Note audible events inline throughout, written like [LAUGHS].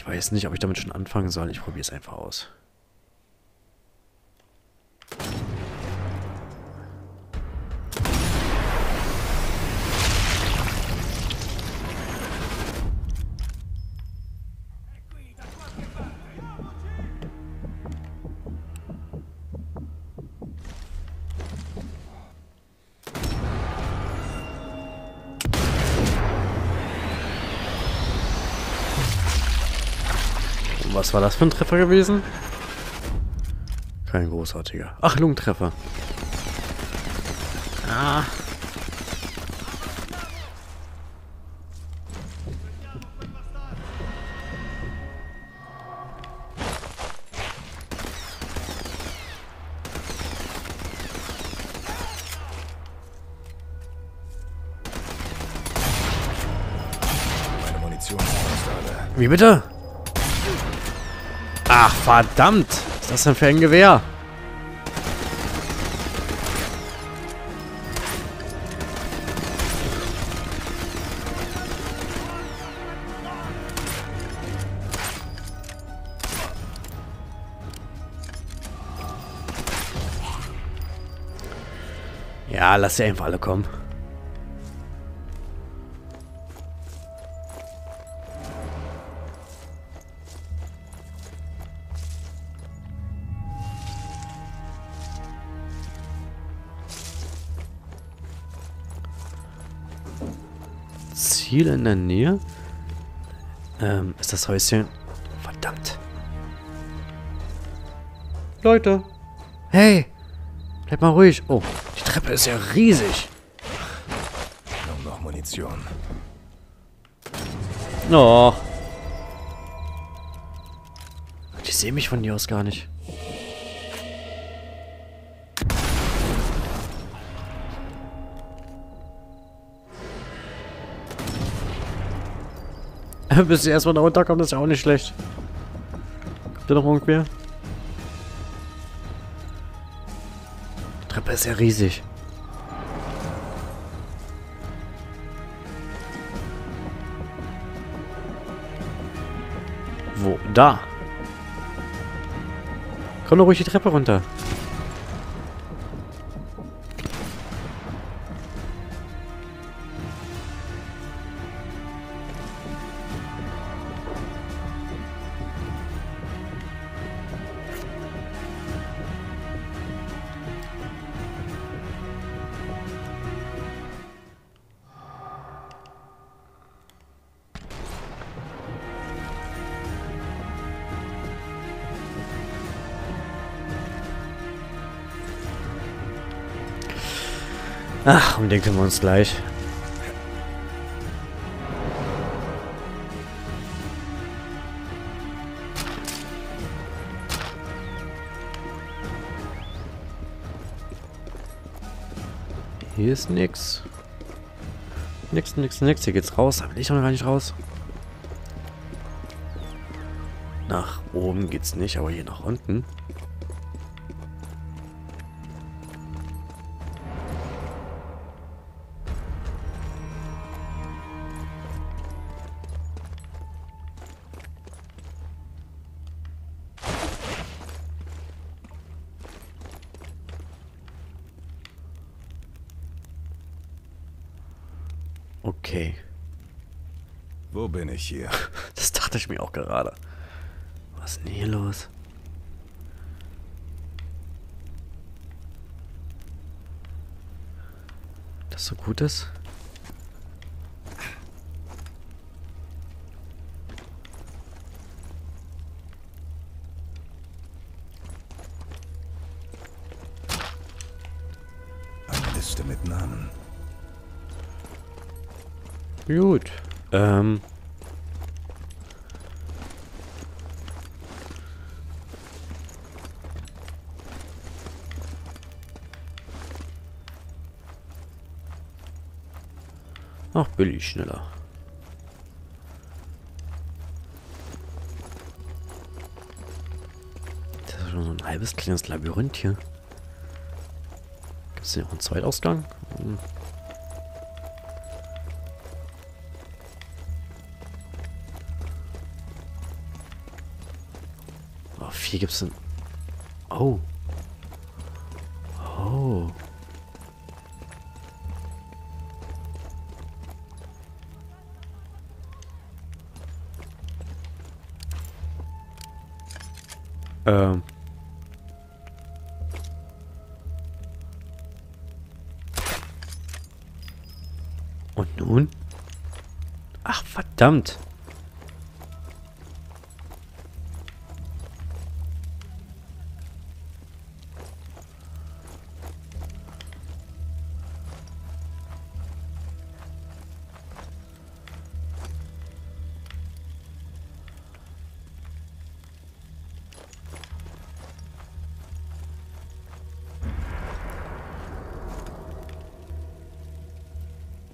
Ich weiß nicht, ob ich damit schon anfangen soll. Ich probiere es einfach aus. Was war das für ein Treffer gewesen? Kein großartiger. Ach, Lungentreffer. Ah. Wie bitte? Ach, verdammt. Was ist das denn für ein Gewehr? Ja, lass sie einfach alle kommen. Ziel in der Nähe? Ähm, ist das Häuschen... Verdammt. Leute. Hey. Bleib mal ruhig. Oh, die Treppe ist ja riesig. Kaum noch Munition. Oh. Die sehen mich von hier aus gar nicht. [LAUGHS] Bis sie erstmal da runterkommen, ist ja auch nicht schlecht. Kommt da noch irgendwer? Die Treppe ist ja riesig. Wo? Da. Komm doch ruhig die Treppe runter. Ach, um den kümmern wir uns gleich. Hier ist nix. Nix, nix, nix. Hier geht's raus. Da will ich noch gar nicht raus. Nach oben geht's nicht, aber hier nach unten. Okay. Wo bin ich hier? [LAUGHS] Das dachte ich mir auch gerade. Was ist denn hier los? Das so gut ist? Gut. Ähm. Ach, billig schneller. Das ist schon so ein halbes kleines Labyrinth hier. Gibt es hier noch einen Zweitausgang? Hm. Hier gibt's ein... Oh. Oh. Ähm. Und nun? Ach, verdammt.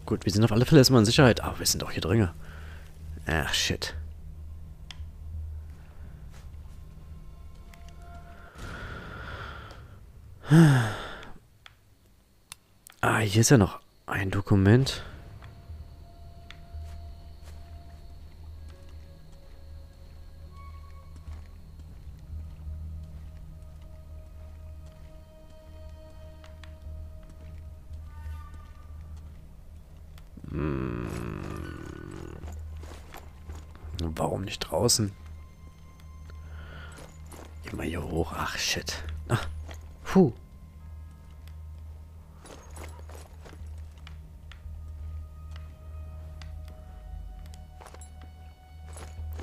Gut, wir sind auf alle Fälle erstmal in Sicherheit. Aber wir sind doch hier drin. Ach, shit. Ah, hier ist ja noch ein Dokument. Nicht draußen? Immer hier hoch. Ach, shit. Ach, puh.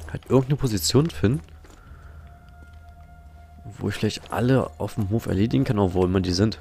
Hat irgendeine Position finden? Wo ich vielleicht alle auf dem Hof erledigen kann, obwohl immer die sind.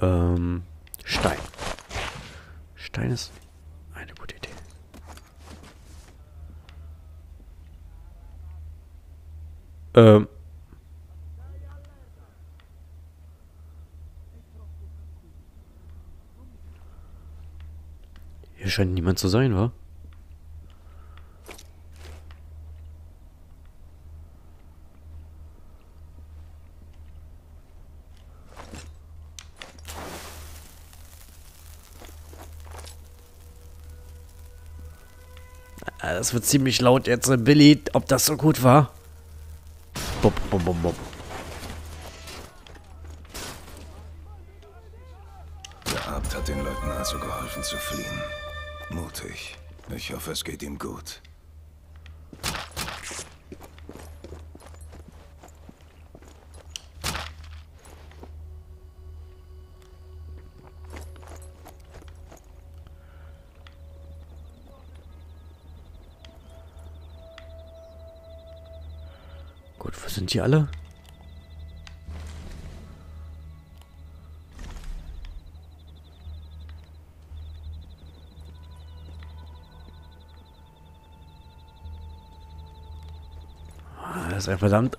Ähm, Stein. Stein ist eine gute Idee. Ähm. Hier scheint niemand zu sein, wa? Das wird ziemlich laut jetzt, Billy, ob das so gut war. Bum, bum, bum, bum. Der Abt hat den Leuten also geholfen zu fliehen. Mutig. Ich hoffe, es geht ihm gut. Gut, wo sind die alle? Ah, Das ist ein verdammt...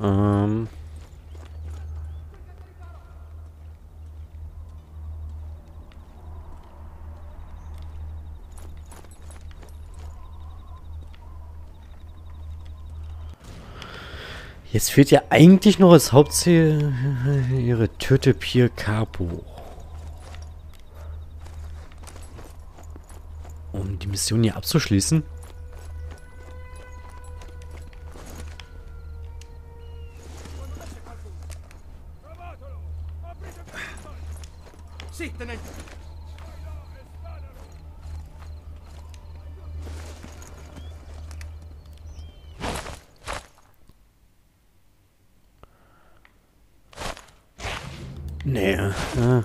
Ähm. Jetzt fehlt ja eigentlich noch das Hauptziel [LAUGHS] ihre Töte Pier Capo. Um die Mission hier abzuschließen. Sitter nel... Nee. Ah.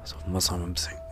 Also, Wasser mit ein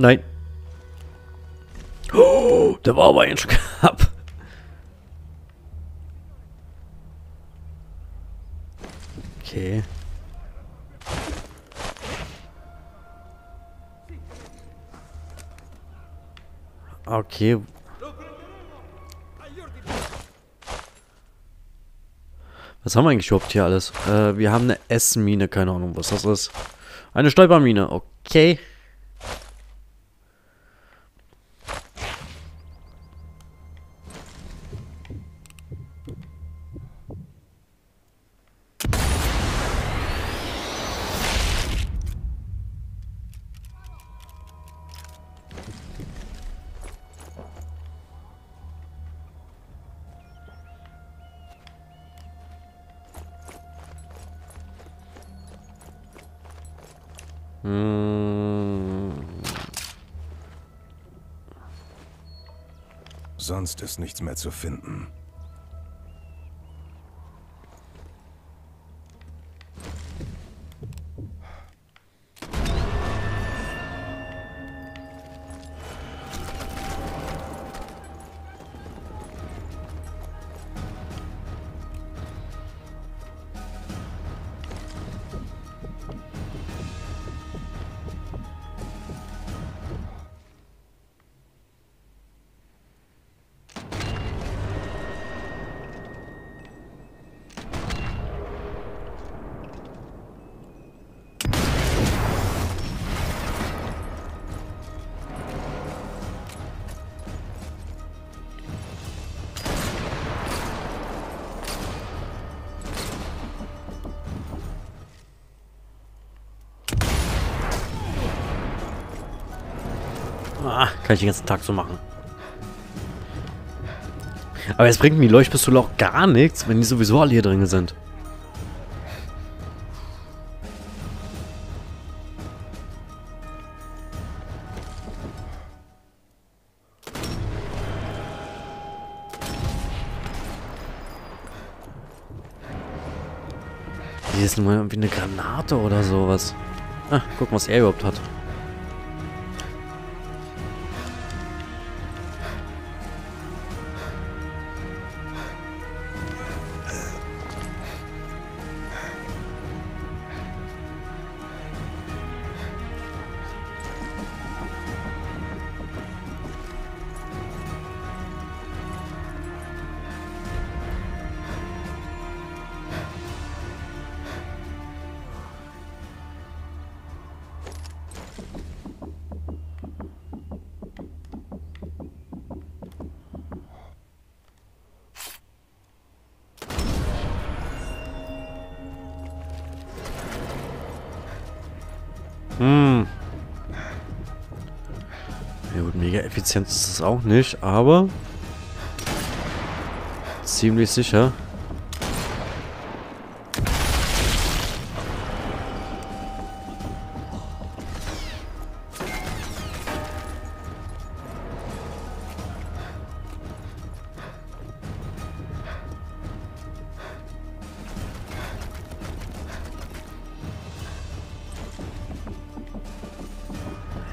Nein. Oh, [GASPS] da war aber ein Schkapp. [LAUGHS] Okay. Was haben wir eigentlich überhaupt hier alles? Äh, wir haben eine S-Mine, keine Ahnung, was das ist. Eine Stolpermine, okay. Hm. Sonst ist nichts mehr zu finden. Ah, kann ich den ganzen Tag so machen. Aber es bringt mir die Leuchtpistole auch gar nichts, wenn die sowieso alle hier drin sind. Hier ist nur irgendwie eine Granate oder sowas. Ah, guck, was er überhaupt hat. Mega effizient ist das auch nicht, aber ziemlich sicher.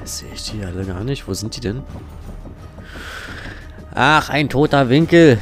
Sehe ich die alle gar nicht. Wo sind die denn? Ach, ein toter Winkel.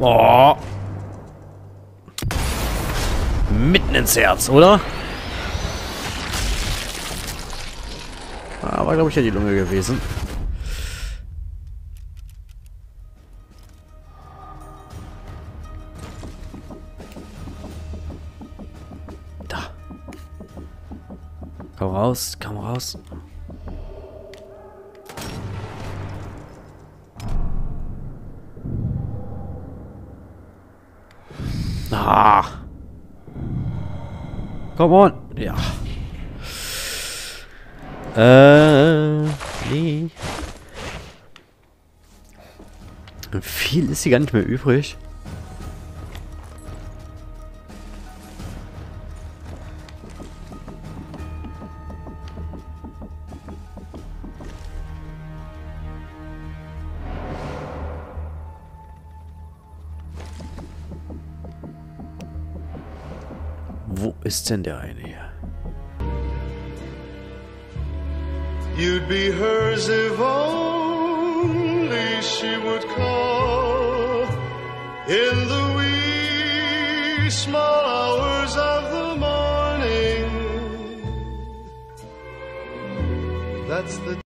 Oh. Mitten ins Herz, oder? Ah, war, glaube ich, ja die Lunge gewesen. Da. Komm raus, komm raus. Ah. Come on. Ja. Äh, nee. Viel ist hier gar nicht mehr übrig. Denn der eine hier? You'd be hers if only she would call in the wee small hours of the morning. That's the